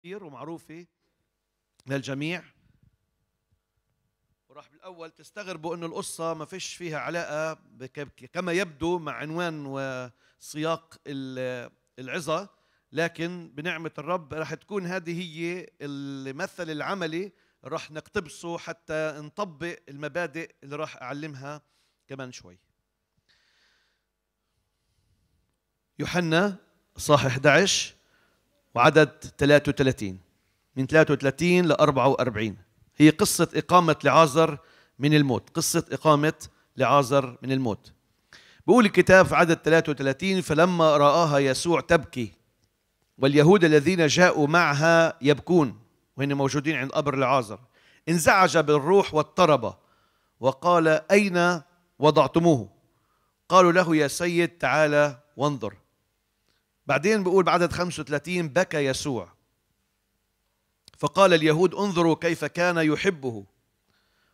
كثير ومعروفة للجميع. وراح بالأول تستغربوا إنه القصة ما فيش فيها علاقة بك- كما يبدو مع عنوان وسياق ال- العظة. لكن بنعمة الرب راح تكون هذه هي المثل العملي راح نقتبسه حتى نطبق المبادئ اللي راح أعلمها كمان شوي. يوحنا صح 11 وعدد 33 من 33 ل 44 هي قصة إقامة لعازر من الموت. قصة إقامة لعازر من الموت. بقول الكتاب في عدد 33 فلما رآها يسوع تبكي واليهود الذين جاءوا معها يبكون وهن موجودين عند قبر لعازر انزعج بالروح واضطرب وقال أين وضعتموه؟ قالوا له يا سيد تعالى وانظر. بعدين بيقول بعدد 35 بكى يسوع. فقال اليهود انظروا كيف كان يحبه.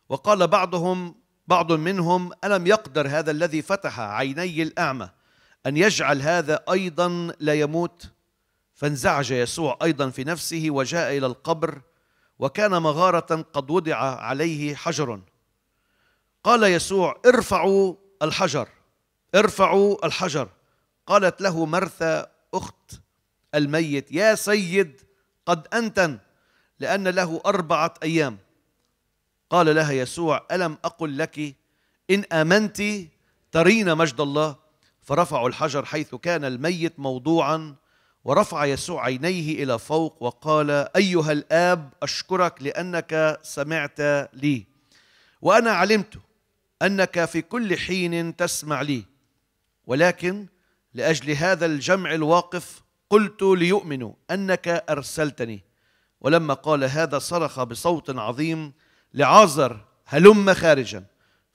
وقال بعضهم بعض منهم ألم يقدر هذا الذي فتح عيني الأعمى أن يجعل هذا أيضا لا يموت؟ فانزعج يسوع أيضا في نفسه وجاء إلى القبر وكان مغارة قد وضع عليه حجر. قال يسوع ارفعوا الحجر ارفعوا الحجر. قالت له مرثا أخت الميت يا سيد قد أنتن لأن له أربعة أيام. قال لها يسوع ألم أقل لك إن آمنت ترين مجد الله؟ فرفعوا الحجر حيث كان الميت موضوعا ورفع يسوع عينيه إلى فوق وقال أيها الآب أشكرك لأنك سمعت لي وأنا علمت أنك في كل حين تسمع لي ولكن لأجل هذا الجمع الواقف قلت ليؤمنوا أنك أرسلتني. ولما قال هذا صرخ بصوت عظيم لعازر هلم خارجا.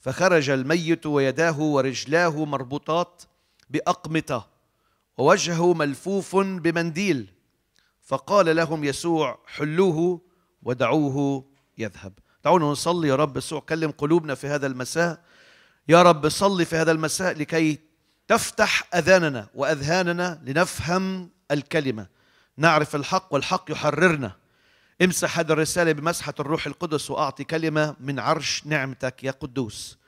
فخرج الميت ويداه ورجلاه مربوطات بأقمطة ووجهه ملفوف بمنديل. فقال لهم يسوع حلوة ودعوه يذهب. دعونا نصلي يا رب يسوع كلم قلوبنا في هذا المساء. يا رب صلي في هذا المساء لكي تفتح أذاننا وأذهاننا لنفهم الكلمة. نعرف الحق والحق يحررنا. امسح هذه الرسالة بمسحة الروح القدس وأعطي كلمة من عرش نعمتك يا قدوس.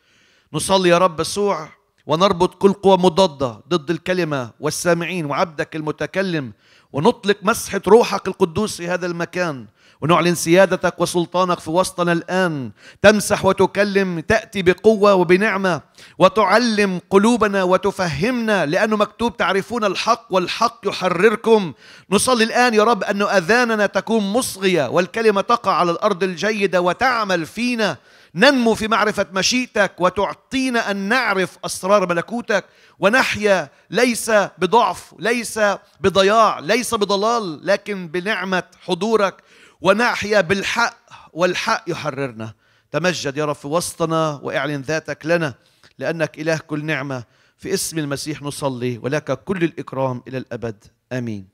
نصلي يا رب يسوع ونربط كل قوة مضادة ضد الكلمة والسامعين وعبدك المتكلم ونطلق مسحة روحك القدوس في هذا المكان. ونعلن سيادتك وسلطانك في وسطنا الآن. تمسح وتكلم تأتي بقوة وبنعمة وتعلم قلوبنا وتفهمنا لأنه مكتوب تعرفون الحق والحق يحرركم. نصلي الآن يا رب أن أذاننا تكون مصغية والكلمة تقع على الأرض الجيدة وتعمل فينا. ننمو في معرفة مشيئتك وتعطينا أن نعرف أسرار ملكوتك. ونحيا ليس بضعف ليس بضياع ليس بضلال لكن بنعمة حضورك. ونحيا بالحق والحق يحررنا. تمجد يا رب في وسطنا واعلن ذاتك لنا لأنك إله كل نعمة. في اسم المسيح نصلي ولك كل الإكرام إلى الأبد. آمين.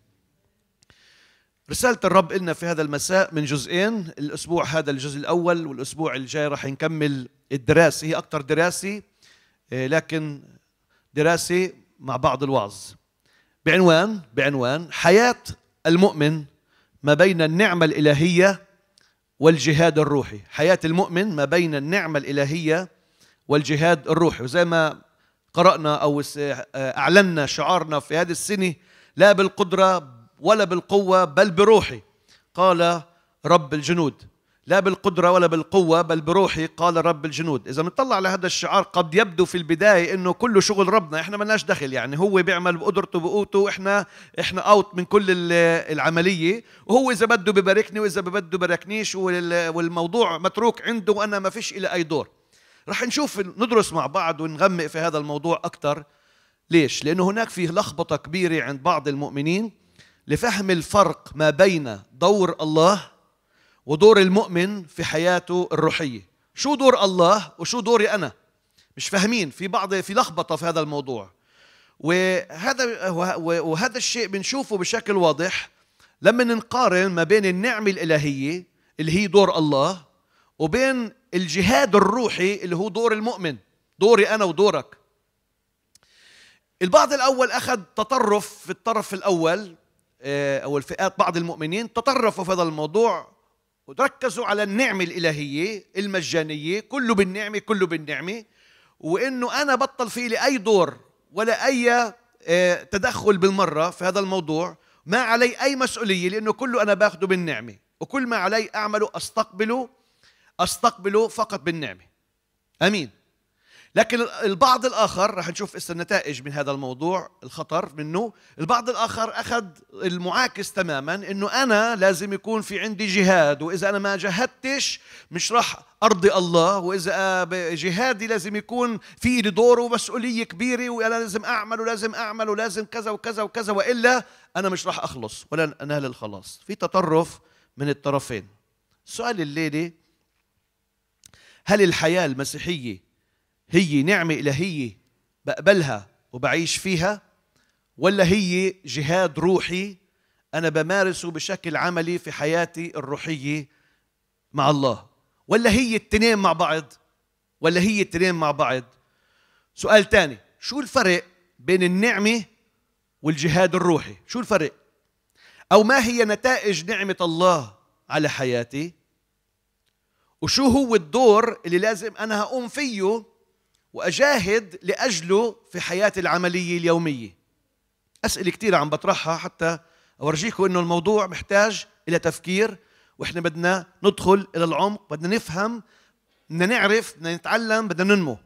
رسالة الرب إلنا في هذا المساء من جزئين الأسبوع هذا الجزء الأول والأسبوع الجاي راح نكمل الدراسة هي أكثر دراسة آه، لكن دراسة مع بعض الوعظ بعنوان بعنوان حياة المؤمن ما بين النعمة الإلهية والجهاد الروحي. حياة المؤمن ما بين النعمة الإلهية والجهاد الروحي. وزي ما قرأنا أو أعلنا شعارنا في هذه السنة لا بالقدرة ولا بالقوة بل بروحي. قال رب الجنود. لا بالقدرة ولا بالقوة بل بروحي قال رب الجنود. إذا بنطلع على هذا الشعار قد يبدو في البداية إنه كله شغل ربنا. إحنا ملناش دخل يعني. هو بيعمل بقدرته بقوته. إحنا إحنا أوت من كل ال- العملية. وهو إذا بده بباركني وإذا بده باركنيش وال- والموضوع متروك عنده وأنا ما فيش إلى أي دور. رح نشوف ندرس مع بعض ونغمق في هذا الموضوع أكثر ليش؟ لأنه هناك فيه لخبطة كبيرة عند بعض المؤمنين لفهم الفرق ما بين دور الله ودور المؤمن في حياته الروحية. شو دور الله وشو دوري أنا؟ مش فاهمين. في بعض في لخبطة في هذا الموضوع. وهذا وهذا الشيء بنشوفه بشكل واضح. لما نقارن ما بين النعمة الإلهية اللي هي دور الله وبين الجهاد الروحي اللي هو دور المؤمن. دوري أنا ودورك. البعض الأول أخذ تطرف في الطرف الأول آه، أو الفئات بعض المؤمنين تطرفوا في هذا الموضوع وركزوا على النعمة الإلهية المجانية كله بالنعمة كله بالنعمة. وإنه أنا بطل في لي أي دور ولا أي آه، تدخل بالمرة في هذا الموضوع. ما علي أي مسؤولية لأنه كله أنا باخذه بالنعمة. وكل ما علي أعمله أستقبله أستقبله فقط بالنعمة. آمين. لكن البعض الآخر رح نشوف النتائج من هذا الموضوع الخطر منه. البعض الآخر أخذ المعاكس تماما إنه أنا لازم يكون في عندي جهاد وإذا أنا ما جهدتش مش راح أرضي الله وإذا جهادي لازم يكون في دور ومسؤولية كبيرة وأنا لازم أعمل ولازم أعمل ولازم كذا وكذا وكذا وإلا أنا مش راح أخلص ولا انال الخلاص. في تطرف من الطرفين. السؤال الليلة هل الحياة المسيحية هي نعمة إلهية بقبلها وبعيش فيها؟ ولا هي جهاد روحي أنا بمارسه بشكل عملي في حياتي الروحية مع الله؟ ولا هي التنين مع بعض؟ ولا هي التنين مع بعض؟ سؤال تاني شو الفرق بين النعمة والجهاد الروحي؟ شو الفرق؟ أو ما هي نتائج نعمة الله على حياتي؟ وشو هو الدور اللي لازم أنا أقوم فيه وأجاهد لأجله في حياتي العملية اليومية. أسئلة كثيره عم بطرحها حتى أورجيكم إنه الموضوع محتاج إلى تفكير وإحنا بدنا ندخل إلى العمق بدنا نفهم بدنا نعرف بدنا نتعلم بدنا ننمو.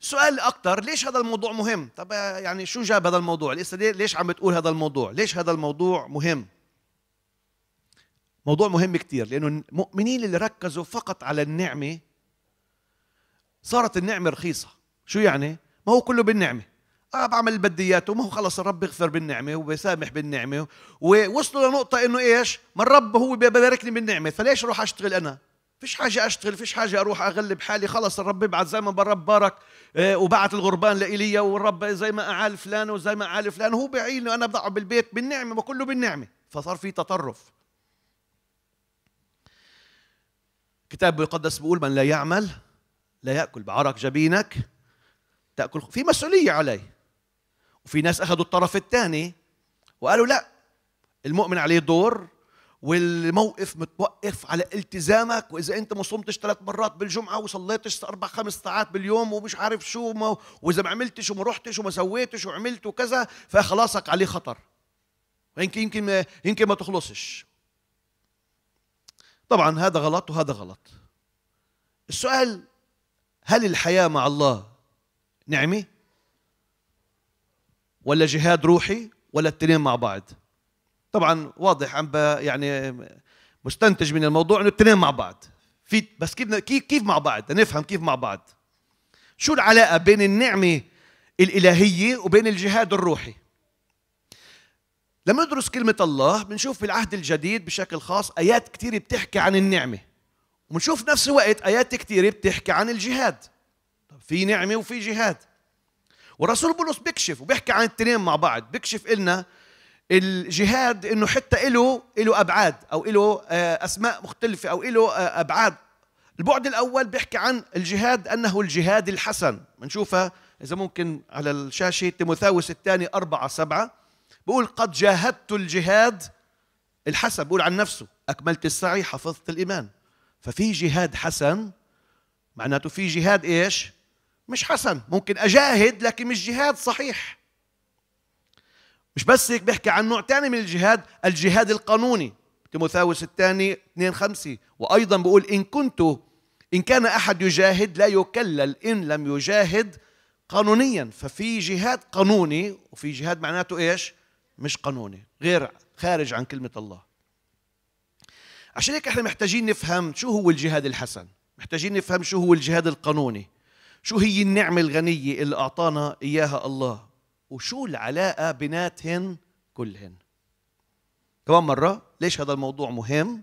السؤال الاكثر ليش هذا الموضوع مهم؟ طب يعني شو جاب هذا الموضوع؟ ليش عم بتقول هذا الموضوع؟ ليش هذا الموضوع مهم؟ موضوع مهم كثير لأنه المؤمنين اللي ركزوا فقط على النعمة صارت النعمة رخيصة. شو يعني؟ ما هو كله بالنعمة. آه بعمل البديات وما هو خلص الرب بيغفر بالنعمة وبيسامح بالنعمة ووصلوا لنقطة إنه إيش؟ ما الرب هو بيباركني بالنعمة. فليش أروح أشتغل أنا؟ فيش حاجة أشتغل فيش حاجة أروح أغلب حالي. خلص الرب بيبعت زي ما الرب بارك آه، وبعت الغربان لإيليا والرب زي ما اعال فلان وزي ما اعال فلان. هو بيعيني وأنا بقعد بالبيت بالنعمة ما كله بالنعمة. فصار في تطرف. كتاب المقدس بيقول من لا يعمل لا يأكل بعرق جبينك تأكل في مسؤولية عليه. وفي ناس أخذوا الطرف الثاني وقالوا لا المؤمن عليه دور والموقف متوقف على التزامك وإذا أنت ما صمتش ثلاث مرات بالجمعة وصليتش أربع خمس ساعات باليوم ومش عارف شو ما وإذا ما عملتش وما رحتش وما سويتش وعملت وكذا فخلاصك عليه خطر. يمكن يمكن يمكن ما تخلصش. طبعا هذا غلط وهذا غلط. السؤال هل الحياة مع الله نعمة؟ ولا جهاد روحي؟ ولا التنين مع بعض؟ طبعا واضح عم يعني مستنتج من الموضوع إنه التنين مع بعض. في بس كيف كيف مع بعض؟ نفهم كيف مع بعض. شو العلاقة بين النعمة الإلهية وبين الجهاد الروحي؟ لما ندرس كلمة الله بنشوف في العهد الجديد بشكل خاص آيات كثيرة بتحكي عن النعمة. ونشوف نفس الوقت آيات كثيرة بتحكي عن الجهاد. في نعمة وفي جهاد. والرسول بولس بيكشف وبيحكي عن الاثنين مع بعض. بيكشف لنا الجهاد إنه حتى له له أبعاد أو له آه، أسماء مختلفة أو له آه، أبعاد. البعد الأول بيحكي عن الجهاد أنه الجهاد الحسن. بنشوفها إذا ممكن على الشاشة. تيموثاوس الثاني أربعة سبعة. بقول قد جاهدت الجهاد الحسن. بقول عن نفسه. أكملت السعي حفظت الإيمان. ففي جهاد حسن معناته في جهاد إيش؟ مش حسن ممكن أجاهد لكن مش جهاد صحيح. مش بس هيك بيحكي عن نوع ثاني من الجهاد الجهاد القانوني. تيموثاوس الثاني 2 5 وأيضا بقول إن كنت إن كان أحد يجاهد لا يكلل إن لم يجاهد قانونيا. ففي جهاد قانوني وفي جهاد معناته إيش؟ مش قانوني غير خارج عن كلمة الله. عشان هيك إحنا محتاجين نفهم شو هو الجهاد الحسن. محتاجين نفهم شو هو الجهاد القانوني. شو هي النعمة الغنية اللي أعطانا إياها الله. وشو العلاقة بيناتهن كلهن. كمان مرة ليش هذا الموضوع مهم؟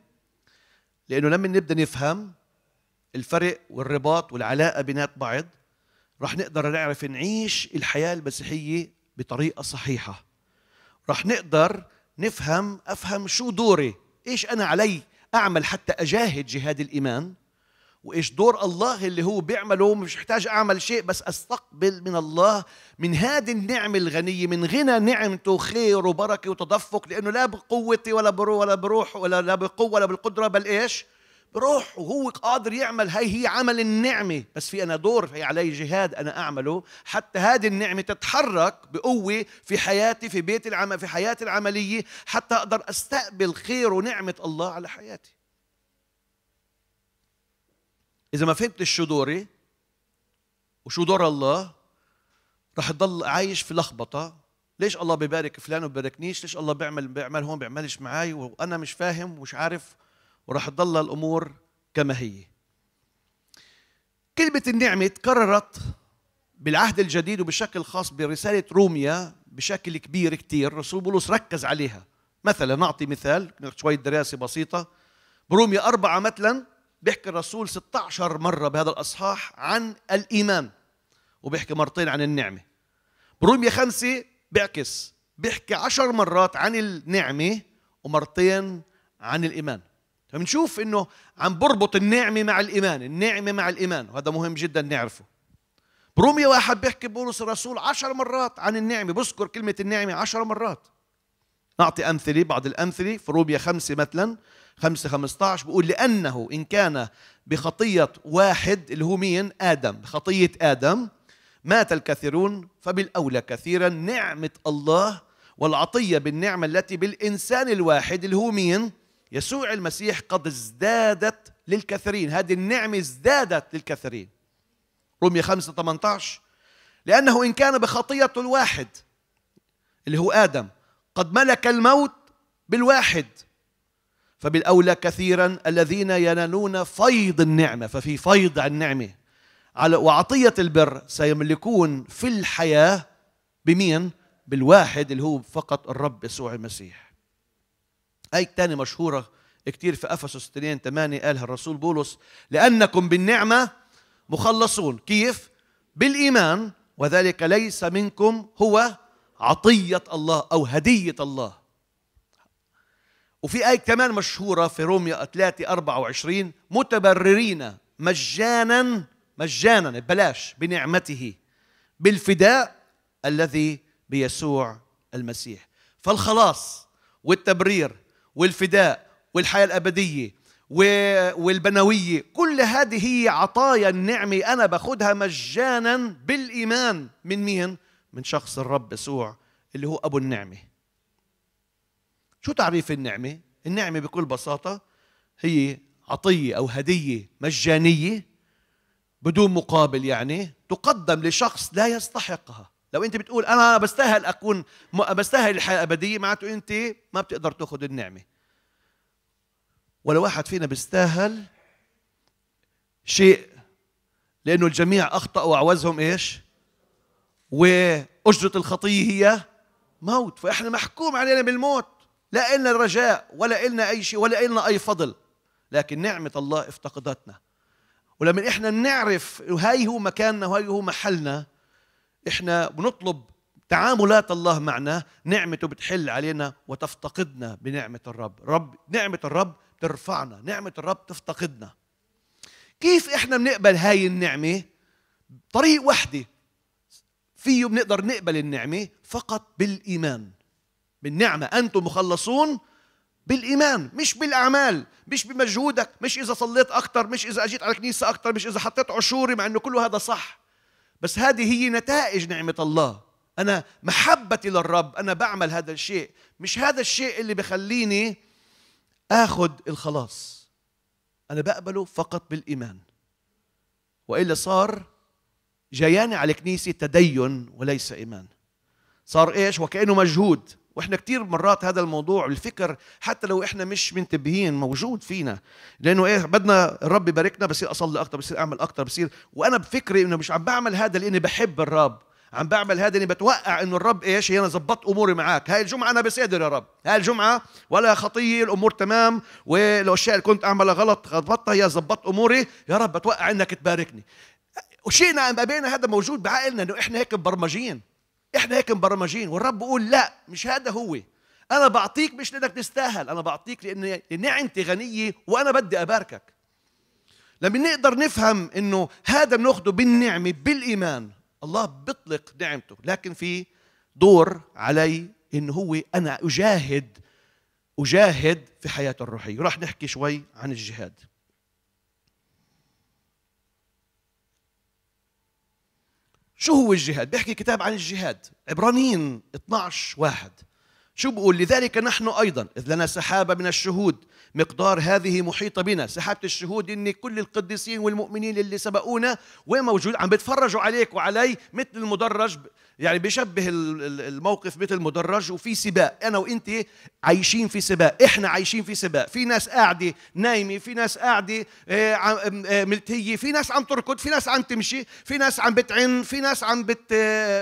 لأنه لما نبدأ نفهم الفرق والرباط والعلاقة بينات بعض رح نقدر نعرف نعيش الحياة المسيحية بطريقة صحيحة. رح نقدر نفهم أفهم شو دوري. إيش أنا علي؟ أعمل حتى أجاهد جهاد الإيمان وإيش دور الله اللي هو بيعمله مش محتاج أعمل شيء بس أستقبل من الله من هذه النعمه الغنية من غنى نعمته خير وبركة وتدفق لأنه لا بقوتي ولا بروح ولا بروح ولا لا بقوة ولا بالقدرة بل إيش؟ بروح وهو قادر يعمل. هاي هي عمل النعمة. بس في أنا دور في علي جهاد أنا أعمله. حتى هذه النعمة تتحرك بقوة في حياتي في بيت العمل في حياتي العملية حتى أقدر أستقبل خير ونعمة الله على حياتي. إذا ما فهمتش شو دوري وشو دور الله رح تضل عايش في لخبطة. ليش الله بيبارك فلان وبيباركنيش ليش الله بيعمل بيعمل هون بيعملش معي وأنا مش فاهم ومش عارف. وراح تضل الأمور كما هي. كلمة النعمة تكررت بالعهد الجديد وبشكل خاص برسالة روميا بشكل كبير كتير. رسول بولس ركز عليها. مثلا نعطي مثال شوية دراسة بسيطة. بروميا أربعة مثلا بيحكي الرسول 16 مرة بهذا الأصحاح عن الإيمان وبيحكي مرتين عن النعمة. بروميا خمسة بيعكس بيحكي عشر مرات عن النعمة ومرتين عن الإيمان. فبنشوف إنه عم بربط النعمة مع الإيمان النعمة مع الإيمان وهذا مهم جدا نعرفه. بروميا واحد بيحكي بولس الرسول عشر مرات عن النعمة بذكر كلمة النعمة عشر مرات. نعطي أمثلة بعض الأمثلة في روميا خمسة مثلا خمسة خمسة عشر بقول لأنه إن كان بخطية واحد اللي هو مين؟ آدم بخطية آدم مات الكثيرون فبالأولى كثيرا نعمة الله والعطية بالنعمة التي بالإنسان الواحد اللي هو مين؟ يسوع المسيح قد ازدادت للكثيرين. هذه النعمة ازدادت للكثيرين. رومية 5 18 لأنه إن كان بخطية الواحد اللي هو آدم قد ملك الموت بالواحد. فبالأولى كثيرا الذين ينالون فيض النعمة. ففي فيض النعمة. على وعطية البر سيملكون في الحياة بمين؟ بالواحد اللي هو فقط الرب يسوع المسيح. آية تانية مشهورة كتير في أفسس 2 8 قالها الرسول بولس لأنكم بالنعمة مخلصون. كيف؟ بالإيمان وذلك ليس منكم هو عطية الله أو هدية الله. وفي آية كمان مشهورة في روميا 3 24 متبررين مجانا مجانا ببلاش بنعمته بالفداء الذي بيسوع المسيح. فالخلاص والتبرير والفداء والحياة الأبدية والبنوية كل هذه هي عطايا النعمة أنا باخذها مجانا بالإيمان من مين؟ من شخص الرب يسوع اللي هو أبو النعمة شو تعريف النعمة؟ النعمة بكل بساطة هي عطية أو هدية مجانية بدون مقابل يعني تقدم لشخص لا يستحقها لو انت بتقول أنا بستاهل اكون بستاهل الحياة الابديه معناته انت ما بتقدر تاخذ النعمة. ولا واحد فينا بيستاهل شيء لأنه الجميع أخطأوا وعوزهم إيش؟ وأجرة الخطية هي موت. فإحنا محكوم علينا بالموت. لا إلنا رجاء ولا إلنا أي شيء ولا إلنا أي فضل. لكن نعمة الله افتقدتنا. ولما إحنا نعرف هاي هو مكاننا وهاي هو محلنا إحنا بنطلب تعاملات الله معنا نعمته بتحل علينا وتفتقدنا بنعمة الرب. رب نعمة الرب ترفعنا نعمة الرب تفتقدنا. كيف إحنا بنقبل هاي النعمة؟ طريق وحدة. فيه بنقدر نقبل النعمة فقط بالإيمان. بالنعمة. أنتم مخلصون بالإيمان مش بالأعمال مش بمجهودك مش إذا صليت أكثر مش إذا أجيت على الكنيسة أكثر مش إذا حطيت عشوري مع أنه كل هذا صح. بس هذه هي نتائج نعمة الله. أنا محبتي للرب أنا بعمل هذا الشيء. مش هذا الشيء اللي بخليني آخذ الخلاص. أنا بقبله فقط بالإيمان. وإلا صار جياني على الكنيسة تدين وليس إيمان. صار إيش؟ وكأنه مجهود. وإحنا كثير مرات هذا الموضوع الفكر حتى لو إحنا مش منتبهين موجود فينا. لأنه إيه بدنا الرب يباركنا بصير أصلي أكثر بصير أعمل أكثر بصير. وأنا بفكري إنه مش عم بعمل هذا لإني بحب الرب. عم بعمل هذا اني بتوقع إنه الرب إيش أنا زبطت أموري معك هاي الجمعة أنا بصدر يا رب. هاي الجمعة ولا خطية الأمور تمام. والاشياء اللي كنت أعملها غلط ضبطتها يا زبطت أموري يا رب بتوقع إنك تباركني. وشيء ما بينا هذا موجود بعقلنا إنه إحنا هيك مبرمجين. إحنا هيك مبرمجين والرب بيقول لا مش هذا هو. أنا بعطيك مش لإنك تستاهل أنا بعطيك لأن نعمتي غنيه وأنا بدي أباركك. لما نقدر نفهم إنه هذا بناخده بالنعمة بالإيمان الله بيطلق نعمته. لكن في دور علي انه هو أنا أجاهد أجاهد في حياتي الروحية. راح نحكي شوي عن الجهاد. شو هو الجهاد؟ بيحكي كتاب عن الجهاد. عبرانيين 12 واحد. شو بقول؟ لذلك نحن أيضا إذ لنا سحابة من الشهود مقدار هذه محيطة بنا. سحابة الشهود إن كل القديسين والمؤمنين اللي سبقونا وين موجود؟ عم بتفرجوا عليك وعلي مثل المدرج يعني بيشبه الموقف مثل مدرج وفي سباق. أنا وإنت عايشين في سباق. إحنا عايشين في سباق. في ناس قاعدة نايمة في ناس قاعدة آه، آه، ملتهية في ناس عم تركض في ناس عم تمشي في ناس عم بتعن في ناس عم بت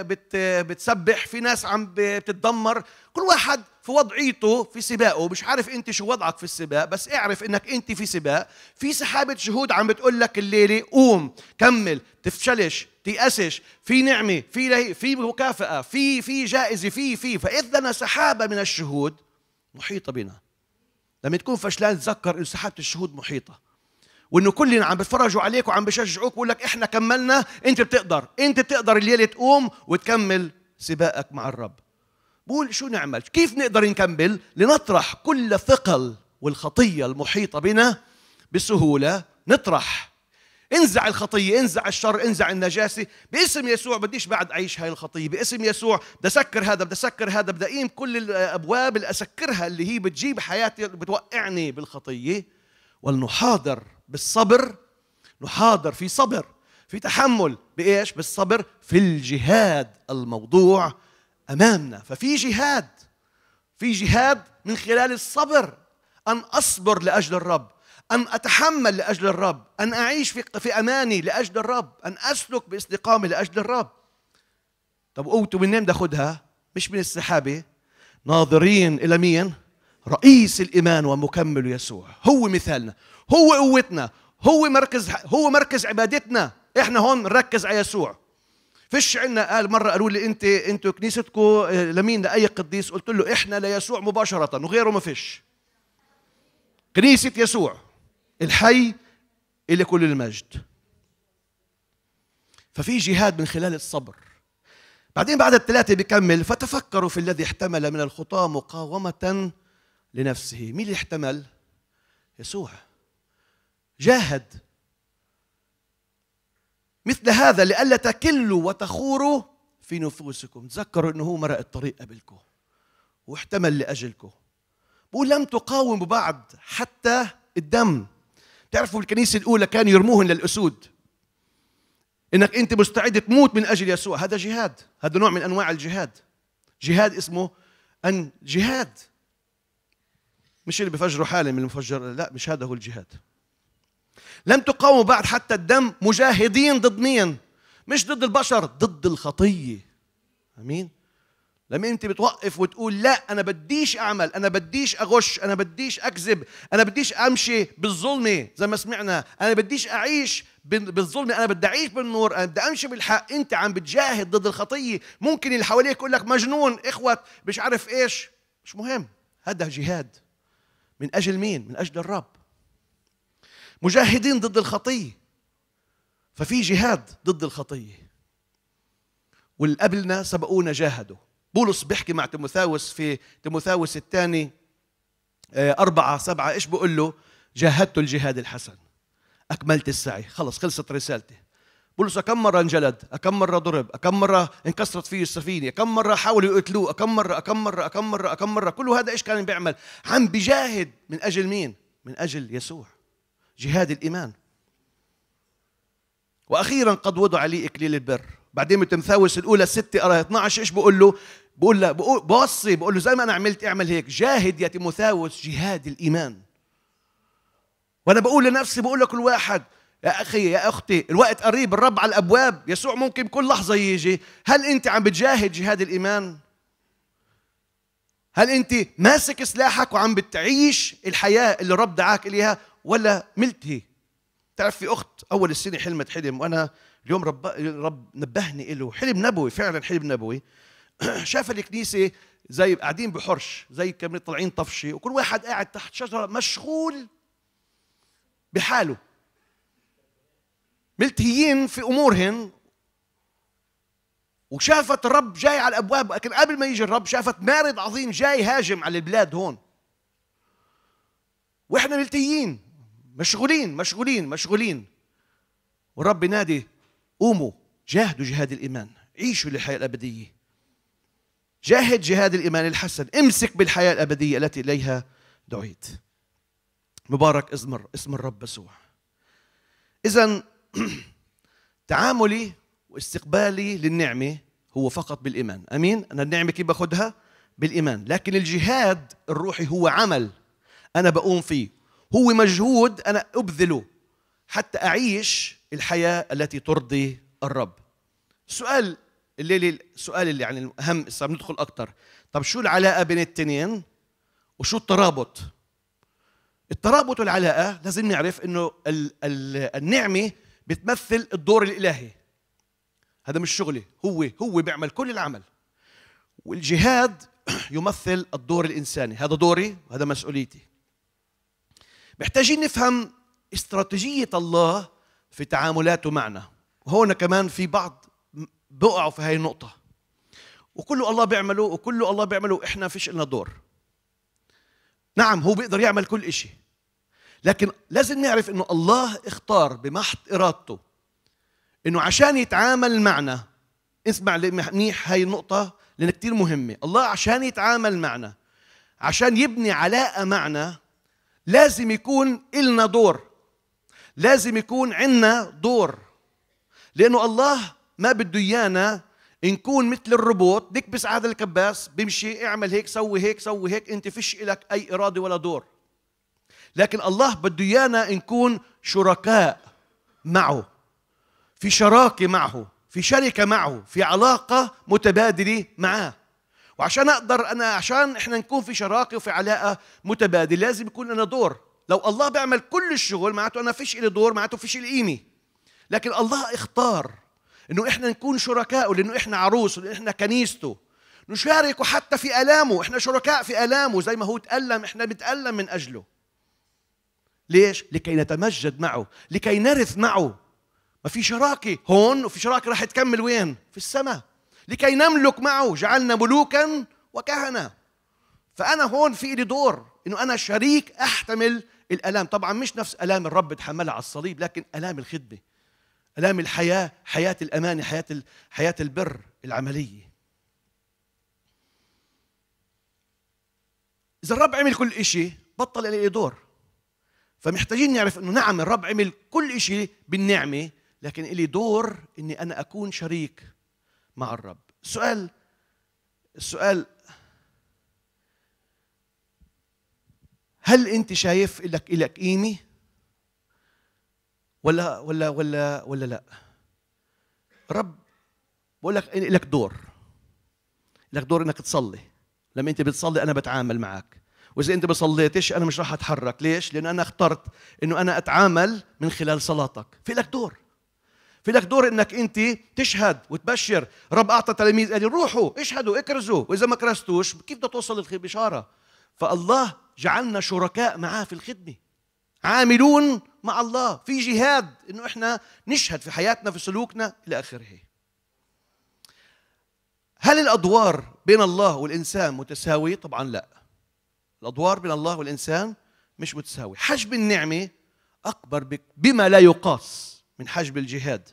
بت بتسبح في ناس عم بتتدمر. كل واحد في وضعيته في سباقه. مش عارف انت شو وضعك في السباق بس اعرف انك انت في سباق. في سحابة شهود عم بتقول لك الليلة قوم كمل تفشلش تيأسش في نعمة في لهي في مكافأة في في جائزة في في. فإذ لنا سحابة من الشهود محيطة بنا. لما تكون فشلان تذكر إنه سحابة الشهود محيطة. وإنه كلنا عم بتفرجوا عليك وعم بشجعوك بقول لك إحنا كملنا أنت بتقدر. أنت بتقدر الليلة تقوم وتكمل سباقك مع الرب. بقول شو نعمل؟ كيف نقدر نكمل؟ لنطرح كل ثقل والخطية المحيطة بنا بسهولة. نطرح. انزع الخطية انزع الشر انزع النجاسة. باسم يسوع بديش بعد أعيش هاي الخطية. باسم يسوع بدي أسكر هذا بدي أسكر هذا بدي أقيم كل الأبواب اللي أسكرها اللي هي بتجيب حياتي بتوقعني بالخطية. ولنحاضر بالصبر. نحاضر في صبر في تحمل. بإيش؟ بالصبر في الجهاد الموضوع. أمامنا. ففي جهاد في جهاد من خلال الصبر أن أصبر لأجل الرب أن أتحمل لأجل الرب أن أعيش في, في أماني لأجل الرب أن أسلك باستقامة لأجل الرب. طب قوته منين بدي مش من السحابة. ناظرين إلى مين؟ رئيس الإيمان ومكمل يسوع. هو مثالنا هو قوتنا هو مركز هو مركز عبادتنا. إحنا هون نركز على يسوع. فيش عندنا قال مرة قالوا لي أنت أنتوا كنيستكم آه، لمين لأي قديس؟ قلت له إحنا ليسوع مباشرة وغيره ما فيش. كنيسة يسوع الحي إلى كل المجد. ففي جهاد من خلال الصبر. بعدين بعد الثلاثة بيكمل فتفكروا في الذي احتمل من الخطاة مقاومة لنفسه. مين اللي احتمل؟ يسوع. جاهد. مثل هذا لئلا تكلوا وتخوروا في نفوسكم. تذكروا إنه هو مرق الطريق قبلكم واحتمل لأجلكم. بقول لم تقاوموا بعد حتى الدم. تعرفوا الكنيسة الأولى كانوا يرموهن للأسود. إنك أنت مستعد تموت من أجل يسوع. هذا جهاد. هذا نوع من أنواع الجهاد. جهاد اسمه أن جهاد. مش اللي بفجروا حالة من المفجر. لا مش هذا هو الجهاد. لم تقاوموا بعد حتى الدم مجاهدين ضد مين مش ضد البشر ضد الخطية. أمين؟ لما أنت بتوقف وتقول لا أنا بديش أعمل أنا بديش أغش أنا بديش أكذب أنا بديش أمشي بالظلمه زي ما سمعنا أنا بديش أعيش بالظلمه أنا بدي أعيش بالنور أنا بدي أمشي بالحق. أنت عم بتجاهد ضد الخطية. ممكن اللي حواليك يقول لك مجنون إخوة مش عارف إيش. مش مهم. هذا جهاد. من أجل مين؟ من أجل الرب. مجاهدين ضد الخطيه ففي جهاد ضد الخطيه واللي قبلنا سبقونا جاهدوا. بولس بيحكي مع تيموثاوس في تيموثاوس الثاني آه، أربعة سبعة إيش بقول له؟ جاهدت الجهاد الحسن. أكملت السعي. خلص خلصت رسالتي. بولس كم مرة انجلد؟ كم مرة ضرب؟ كم مرة انكسرت فيه السفينة؟ كم مرة حاولوا يقتلوه؟ كم مرة؟ كم مرة؟ كم مرة؟ كم مرة؟ كل هذا إيش كان بيعمل؟ عم بجاهد. من أجل مين؟ من أجل يسوع. جهاد الإيمان. وأخيرا قد وضع لي إكليل البر. بعدين تمثاوس الأولى 6 آية 12 إيش بقول له؟ بقول له بوصي بقول له زي ما أنا عملت اعمل هيك. جاهد يا تيموثاوس جهاد الإيمان. وأنا بقول لنفسي بقول لكل واحد يا أخي يا أختي الوقت قريب الرب على الأبواب يسوع ممكن كل لحظة يجي. هل أنت عم بتجاهد جهاد الإيمان؟ هل أنت ماسك سلاحك وعم بتعيش الحياة اللي الرب دعاك إليها؟ ولا ملتهي تعرف في أخت أول السنة حلمت حلم وأنا اليوم رب رب نبهني له حلم نبوي فعلا حلم نبوي. شاف الكنيسة زي قاعدين بحرش زي كانوا طالعين طفشة وكل واحد قاعد تحت شجرة مشغول بحاله. ملتهيين في أمورهن. وشافت الرب جاي على الأبواب لكن قبل ما يجي الرب شافت مارد عظيم جاي هاجم على البلاد هون. وإحنا ملتهيين. مشغولين مشغولين مشغولين. والرب ينادي قوموا جاهدوا جهاد الإيمان. عيشوا للحياة الأبدية. جاهد جهاد الإيمان الحسن. امسك بالحياة الأبدية التي إليها دعيت. مبارك اسم اسم الرب يسوع. اذا تعاملي واستقبالي للنعمة هو فقط بالإيمان. أمين؟ أنا النعمة كيف باخذها بالإيمان. لكن الجهاد الروحي هو عمل. أنا بقوم فيه. هو مجهود أنا أبذله حتى أعيش الحياة التي ترضي الرب. السؤال الليلة السؤال اللي يعني الأهم هسه بندخل أكثر طب شو العلاقة بين الاثنين وشو الترابط؟ الترابط والعلاقة لازم نعرف إنه ال ال النعمة بتمثل الدور الإلهي. هذا مش شغلي هو هو بيعمل كل العمل. والجهاد يمثل الدور الإنساني. هذا دوري وهذا مسؤوليتي. محتاجين نفهم استراتيجية الله في تعاملاته معنا. وهون كمان في بعض بقعوا في هاي النقطة. وكله الله بيعمله وكله الله بيعمله وإحنا فيش لنا دور. نعم هو بيقدر يعمل كل شيء لكن لازم نعرف إنه الله اختار بمحض إرادته إنه عشان يتعامل معنا. اسمع منيح هاي النقطة لأن كثير مهمة. الله عشان يتعامل معنا عشان يبني علاقة معنا لازم يكون إلنا دور. لازم يكون عنا دور. لأنه الله ما بده إيانا نكون مثل الروبوت. نكبس على هذا الكباس بيمشي اعمل هيك سوي هيك سوي هيك أنت فيش لك أي إرادة ولا دور. لكن الله بده إيانا نكون شركاء معه في شراكة معه في شركة معه في علاقة متبادلة معه وعشان أقدر أنا عشان إحنا نكون في شراكة وفي علاقة متبادلة لازم يكون لنا دور. لو الله بيعمل كل الشغل معناته أنا فيش لي دور معناته فيش لي قيمه لكن الله اختار إنه إحنا نكون شركاء لأنه إحنا عروس لأنه إحنا كنيسته. نشاركه حتى في آلامه. إحنا شركاء في آلامه زي ما هو تألم إحنا بنتألم من أجله. ليش؟ لكي نتمجد معه لكي نرث معه. ما في شراكة هون وفي شراكة راح تكمل وين؟ في السماء. لكي نملك معه. جعلنا ملوكا وكهنة. فأنا هون في لي دور إنه أنا شريك أحتمل الألام. طبعا مش نفس ألام الرب تحملها على الصليب لكن ألام الخدمة. ألام الحياة حياة الامانه حياة حياة البر العملية. إذا الرب عمل كل شيء بطل لي دور. فمحتاجين نعرف إنه نعم الرب عمل كل شيء بالنعمة لكن لي دور إني أنا أكون شريك. مع الرب. السؤال السؤال هل أنت شايف لك لك قيمه ولا ولا ولا ولا لا؟ رب بقول لك لك دور. لك دور إنك تصلي. لما أنت بتصلي أنا بتعامل معك. وإذا أنت ما صليتش أنا مش راح أتحرك. ليش؟ لأن أنا اخترت إنه أنا أتعامل من خلال صلاتك. في لك دور. في لك دور إنك انت تشهد وتبشر. رب أعطى تلاميذ قال روحوا اشهدوا اكرزوا. وإذا ما كرزتوش كيف بدها توصل البشاره فالله جعلنا شركاء معاه في الخدمة. عاملون مع الله. في جهاد إنه إحنا نشهد في حياتنا في سلوكنا إلى آخره. هل الأدوار بين الله والإنسان متساوية؟ طبعا لا. الأدوار بين الله والإنسان مش متساوية. حجب النعمة أكبر بما لا يقاس. من حجب الجهاد.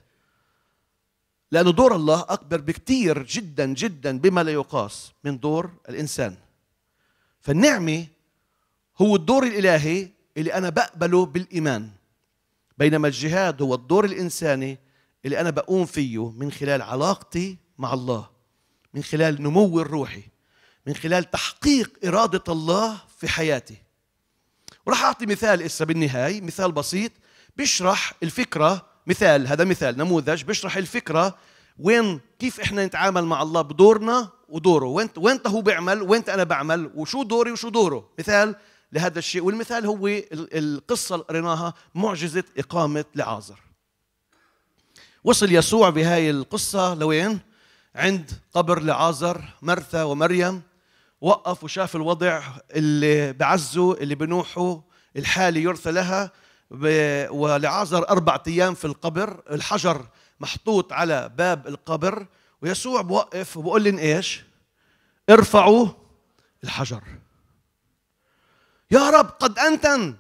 لأن دور الله أكبر بكثير جدا جدا بما لا يقاس من دور الإنسان. فالنعمة هو الدور الإلهي اللي أنا بقبله بالإيمان. بينما الجهاد هو الدور الإنساني اللي أنا بقوم فيه من خلال علاقتي مع الله من خلال نمو الروحي من خلال تحقيق إرادة الله في حياتي. وراح أعطي مثال إسا بالنهاية مثال بسيط بيشرح الفكرة مثال هذا مثال نموذج بيشرح الفكرة وين كيف إحنا نتعامل مع الله بدورنا ودوره وين وين هو بيعمل وين أنا بعمل وشو دوري وشو دوره. مثال لهذا الشيء والمثال هو القصة اللي قريناها معجزة إقامة لعازر. وصل يسوع بهاي القصة لوين؟ عند قبر لعازر مرثا ومريم وقف وشاف الوضع اللي بعزه اللي بنوحه الحالي يرثى لها. ولعازر أربعة أيام في القبر الحجر محطوط على باب القبر ويسوع بوقف وبقول لهم إيش؟ ارفعوا الحجر. يا رب قد أنتن.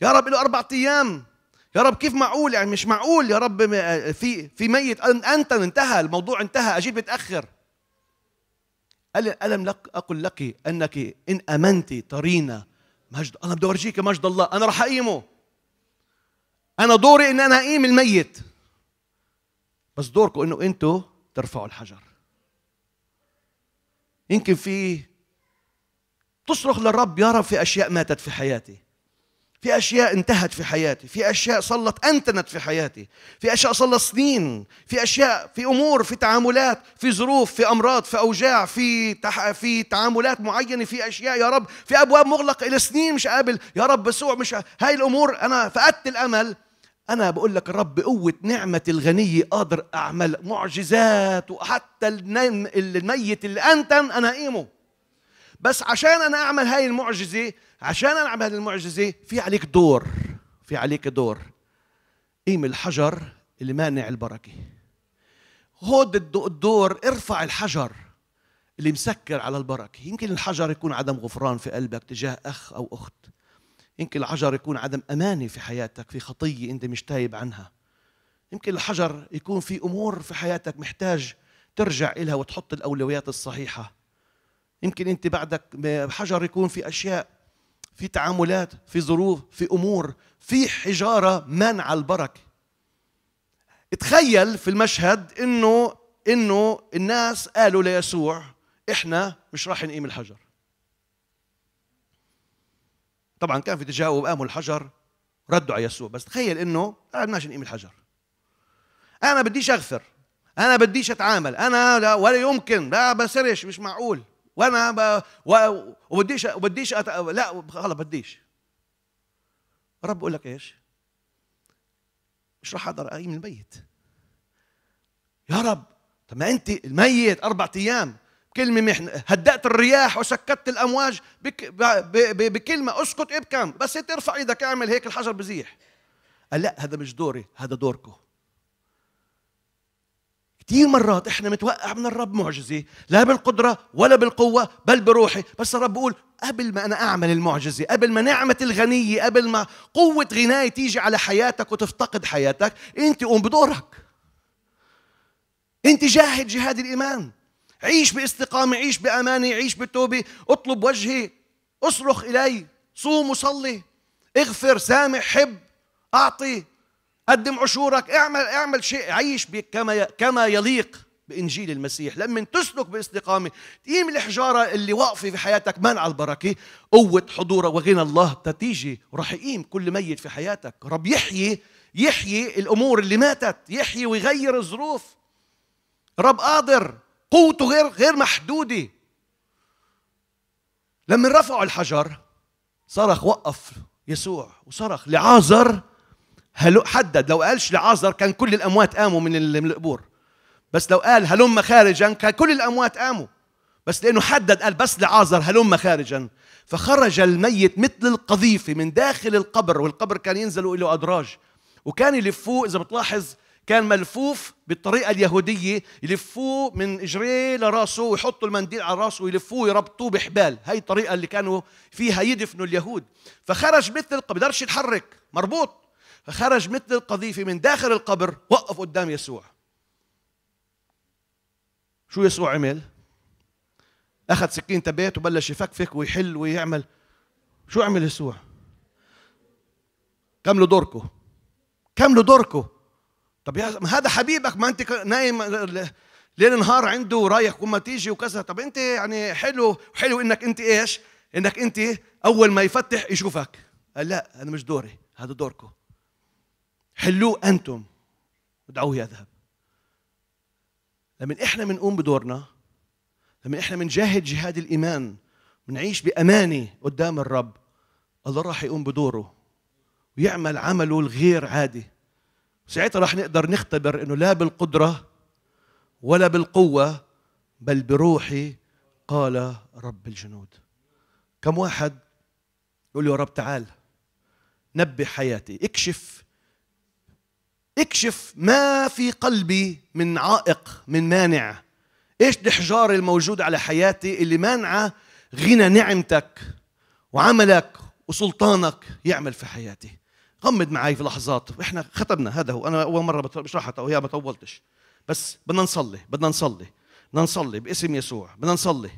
يا رب له أربعة أيام. يا رب كيف معقول؟ يعني مش معقول. يا رب في في ميت. أنت انتهى. الموضوع انتهى. أجيب متأخر. قال ألم لك أقل لك أنك إن أمنت ترين مجد أنا بدي أورجيك مجد الله. أنا رح أقيمه. أنا دوري إن أنا أقيم الميت. بس دوركم إنه أنتوا ترفعوا الحجر. يمكن في تصرخ للرب يا رب في أشياء ماتت في حياتي. في أشياء انتهت في حياتي. في أشياء صلت أنتنت في حياتي. في أشياء صلت سنين. في أشياء في أمور في تعاملات في ظروف في أمراض في أوجاع في تح... في تعاملات معينة في أشياء يا رب. في أبواب مغلقة إلى سنين مش قابل. يا رب بسوع مش هاي الأمور أنا فقدت الأمل أنا بقول لك الرب بقوة نعمة الغني قادر أعمل معجزات وحتى الميت اللي أنتن أنا قيمه بس عشان أنا أعمل هاي المعجزة عشان أنا أعمل هذه المعجزة في عليك دور في عليك دور. قيم الحجر اللي مانع البركة. هود الدور ارفع الحجر اللي مسكر على البركة. يمكن الحجر يكون عدم غفران في قلبك تجاه أخ أو أخت. يمكن الحجر يكون عدم أمانة في حياتك في خطية أنت مش تايب عنها. يمكن الحجر يكون في أمور في حياتك محتاج ترجع إلها وتحط الأولويات الصحيحة. يمكن أنت بعدك حجر يكون في أشياء في تعاملات في ظروف في أمور في حجارة منع البركة. تخيل في المشهد إنه إنه الناس قالوا ليسوع إحنا مش راح نقيم الحجر. طبعا كان في تجاوب قاموا الحجر ردوا على يسوع. بس تخيل إنه ما بدناش نقيم الحجر. أنا بديش أغفر. أنا بديش أتعامل. أنا لا ولا يمكن. لا بسرش مش معقول. وأنا ب... و... وبديش وبديش أت... لا خلص بديش. رب بقول لك إيش؟ مش راح أقدر اقيم الميت يا رب طب ما أنت الميت أربع أيام. كلمة محن هدأت الرياح وسكت الأمواج بك... بكلمة أسكت ابكم بس انت ارفع إيدك اعمل هيك الحجر بزيح. قال لا هذا مش دوري هذا دوركم كثير مرات إحنا متوقع من الرب معجزة لا بالقدرة ولا بالقوة بل بروحي. بس الرب بيقول قبل ما أنا أعمل المعجزة قبل ما نعمة الغنية قبل ما قوة غناي تيجي على حياتك وتفتقد حياتك أنت قوم بدورك. أنت جاهد جهاد الإيمان. عيش باستقامة عيش بأمانة عيش بتوبه اطلب وجهي اصرخ إلي صوم وصلي. اغفر سامح حب أعطي. قدم عشورك. اعمل اعمل شيء. عيش كما كما يليق بإنجيل المسيح. لما تسلك باستقامة. تقيم الحجاره اللي واقفة في حياتك. منع البركة. قوه حضور وغنى الله. تتيجي وراح يقيم كل ميت في حياتك. رب يحيي يحيي الأمور اللي ماتت. يحيي ويغير الظروف. رب قادر. قوته غير غير محدودة. لما رفعوا الحجر صرخ وقف يسوع وصرخ لعازر. هلو حدد لو قالش لعازر كان كل الأموات قاموا من القبور. بس لو قال هلم خارجا كان كل الأموات قاموا. بس لأنه حدد قال بس لعازر هلم خارجا. فخرج الميت مثل القذيفة من داخل القبر والقبر كان ينزل له أدراج. وكان يلفوه إذا بتلاحظ كان ملفوف بالطريقة اليهودية يلفوه من اجريه لراسه ويحطوا المنديل على راسه ويلفوه ويربطوه بحبال. هاي الطريقة اللي كانوا فيها يدفنوا اليهود. فخرج مثل القبر بقدرش يتحرك مربوط. فخرج مثل القذيفة من داخل القبر وقف قدام يسوع. شو يسوع عمل؟ أخذ سكين تبيت وبلش يفكفك ويحل ويعمل. شو عمل يسوع؟ كملوا دوركم كملوا دوركم طب يا هذا حبيبك ما أنت نايم ليل نهار عنده رايح وما تيجي وكذا. طب أنت يعني حلو حلو إنك أنت إيش؟ إنك أنت أول ما يفتح يشوفك. قال لا أنا مش دوري هذا دوركم حلوة أنتم. ودعوه يذهب لما إحنا بنقوم بدورنا لما إحنا بنجاهد جهاد الإيمان بنعيش بأمانة قدام الرب الله راح يقوم بدوره ويعمل عمله الغير عادي. ساعتها راح نقدر نختبر إنه لا بالقدرة ولا بالقوة بل بروحي قال رب الجنود. كم واحد يقول يا رب تعال نبه حياتي اكشف اكشف ما في قلبي من عائق من مانع. إيش الإحجار الموجوده على حياتي اللي مانعه غنى نعمتك وعملك وسلطانك يعمل في حياتي؟ غمض معي في لحظات. إحنا ختمنا هذا هو أنا أول مرة بشرحها وهي ما طولتش. بس بدنا نصلي بدنا نصلي. بدنا نصلي باسم يسوع. بدنا نصلي.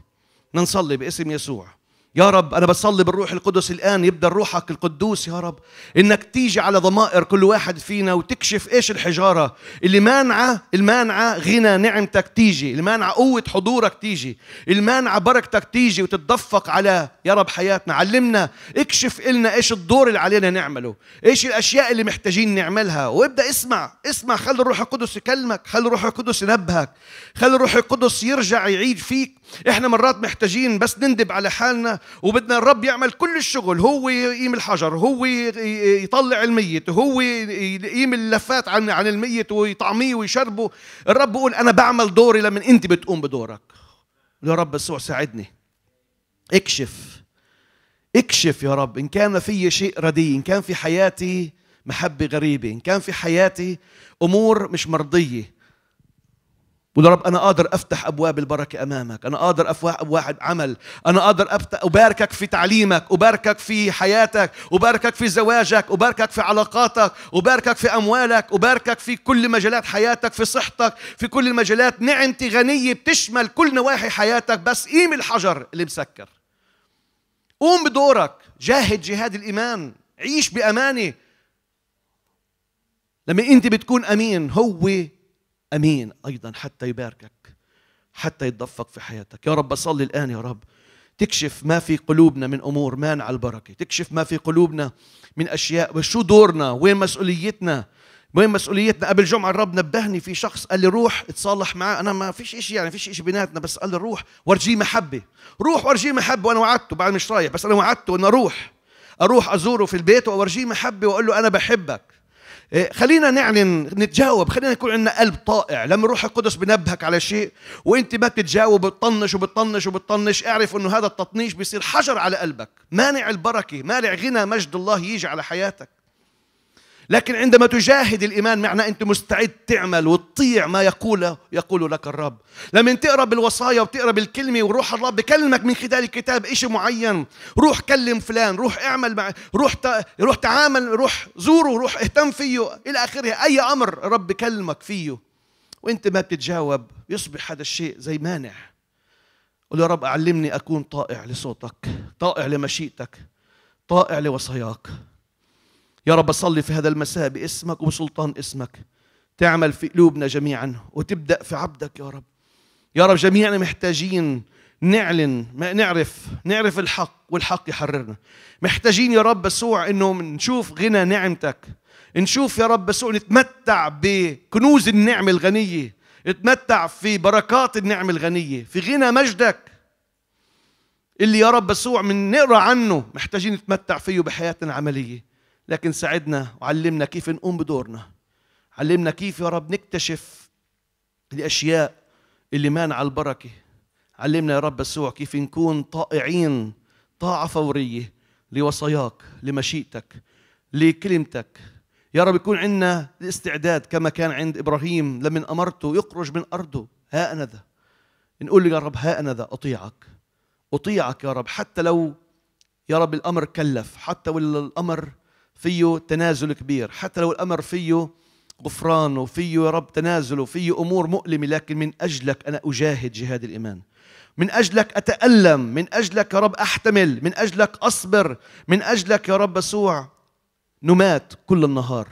بدنا نصلي باسم يسوع. يا رب أنا بصلي بالروح القدس الآن يبدأ روحك القدوس يا رب. إنك تيجي على ضمائر كل واحد فينا وتكشف إيش الحجارة. اللي مانعة المانعة غنى نعمتك تيجي. المانعة قوة حضورك تيجي. المانعة بركتك تيجي وتتدفق على يا رب حياتنا. علمنا اكشف إلنا إيش الدور اللي علينا نعمله. إيش الأشياء اللي محتاجين نعملها. وابدأ اسمع اسمع. خلي الروح القدس يكلمك خلي الروح القدس ينبهك. خلي الروح القدس يرجع يعيد فيك إحنا مرات محتاجين بس نندب على حالنا وبدنا الرب يعمل كل الشغل هو يقيم الحجر هو يطلع الميت هو يقيم اللفات عن عن الميت ويطعميه ويشربه. الرب بيقول أنا بعمل دوري لما أنت بتقوم بدورك. يا رب يسوع ساعدني. اكشف. اكشف يا رب. إن كان في شيء رديء إن كان في حياتي محبة غريبة إن كان في حياتي أمور مش مرضية بقول رب أنا قادر أفتح أبواب البركة أمامك أنا قادر أفتح أبواب عمل أنا قادر أفتح أباركك في تعليمك أباركك في حياتك أباركك في زواجك أباركك في علاقاتك أباركك في أموالك أباركك في كل مجالات حياتك في صحتك في كل المجالات. نعمتي غنية بتشمل كل نواحي حياتك بس قيم الحجر اللي مسكر. قوم بدورك جاهد جهاد الإيمان عيش بأمانة. لما أنت بتكون أمين هو أمين أيضا حتى يباركك حتى يتدفق في حياتك. يا رب اصلي الآن يا رب. تكشف ما في قلوبنا من أمور مانع البركة. تكشف ما في قلوبنا من أشياء. وشو دورنا؟ وين مسؤوليتنا؟ وين مسؤوليتنا؟ قبل جمعة الرب نبهني في شخص قال لي روح اتصالح معاه. أنا ما فيش إشي يعني فيش إشي بيناتنا بس قال لي روح ورجيه محبة. روح ورجيه محبة وأنا وعدته بعد مش رايح بس أنا وعدته إنه أروح. أروح أزوره في البيت وأورجيه محبة وأقول له أنا بحبك. خلينا نعلن نتجاوب خلينا يكون عندنا قلب طائع. لما الروح القدس بنبهك على شيء وانت ما بتتجاوب بتطنش وبتطنش وبتطنش اعرف انه هذا التطنيش بيصير حجر على قلبك. مانع البركة مانع غنى مجد الله يجي على حياتك. لكن عندما تجاهد الإيمان معناه أنت مستعد تعمل وتطيع ما يقول يقول لك الرب. لما تقرأ بالوصايا وتقرأ بالكلمة وروح الرب بكلمك من خلال الكتاب إشي معين. روح كلم فلان روح اعمل مع روح ت... روح تعامل روح زوره روح اهتم فيه. إلى آخره أي أمر الرب بكلمك فيه. وأنت ما بتتجاوب يصبح هذا الشيء زي مانع. قل يا رب علمني أكون طائع لصوتك طائع لمشيئتك طائع لوصاياك. يا رب أصلي في هذا المساء باسمك وبسلطان اسمك. تعمل في قلوبنا جميعا وتبدأ في عبدك يا رب. يا رب جميعنا محتاجين نعلن ما نعرف نعرف الحق والحق يحررنا. محتاجين يا رب يسوع إنه نشوف غنى نعمتك. نشوف يا رب يسوع نتمتع بكنوز النعمة الغنية. نتمتع في بركات النعمة الغنية في غنى مجدك. اللي يا رب يسوع من نقرأ عنه محتاجين نتمتع فيه بحياتنا العملية. لكن ساعدنا وعلمنا كيف نقوم بدورنا. علمنا كيف يا رب نكتشف الأشياء اللي مانعة البركة. علمنا يا رب يسوع كيف نكون طائعين طاعة فورية لوصاياك لمشيئتك لكلمتك. يا رب يكون عندنا الاستعداد كما كان عند إبراهيم لمن أمرته يخرج من أرضه. ها أنا ذا. نقول يا رب ها أنا ذا أطيعك. أطيعك يا رب حتى لو يا رب الأمر كلف حتى ولو الأمر فيه تنازل كبير. حتى لو الأمر فيه غفران وفيه يا رب تنازل وفيه أمور مؤلمة لكن من أجلك أنا أجاهد جهاد الإيمان. من أجلك أتألم من أجلك يا رب أحتمل من أجلك أصبر من أجلك يا رب يسوع نمات كل النهار.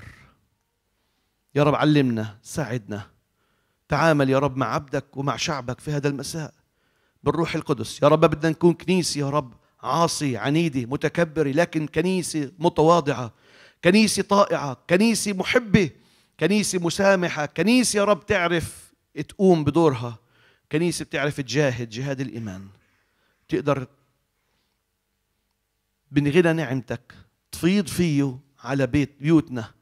يا رب علمنا ساعدنا. تعامل يا رب مع عبدك ومع شعبك في هذا المساء بالروح القدس. يا رب بدنا نكون كنيسة يا رب. عاصي عنيدة متكبرة لكن كنيسة متواضعة كنيسة طائعة كنيسة محبة كنيسة مسامحة كنيسة يا رب تعرف تقوم بدورها كنيسة بتعرف تجاهد جهاد الإيمان. تقدر من غنى نعمتك تفيض فيه على بيت بيوتنا.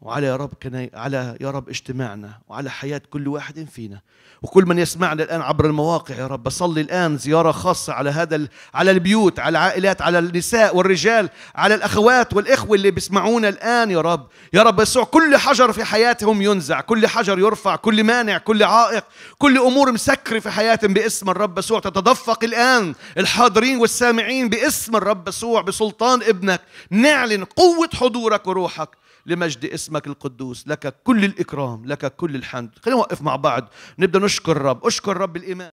وعلى يا رب كنا على يا رب اجتماعنا وعلى حياة كل واحد فينا. وكل من يسمعنا الآن عبر المواقع يا رب. بصلي الآن زيارة خاصة على هذا ال... على البيوت على العائلات على النساء والرجال على الأخوات والإخوة اللي بيسمعونا الآن يا رب. يا رب يسوع كل حجر في حياتهم ينزع كل حجر يرفع كل مانع كل عائق كل أمور مسكرة في حياتهم باسم الرب يسوع. تتدفق الآن الحاضرين والسامعين باسم الرب يسوع بسلطان ابنك. نعلن قوة حضورك وروحك. لمجد اسمك القدوس لك كل الإكرام لك كل الحمد. خلينا نوقف مع بعض نبدأ نشكر الرب. أشكر رب الإيمان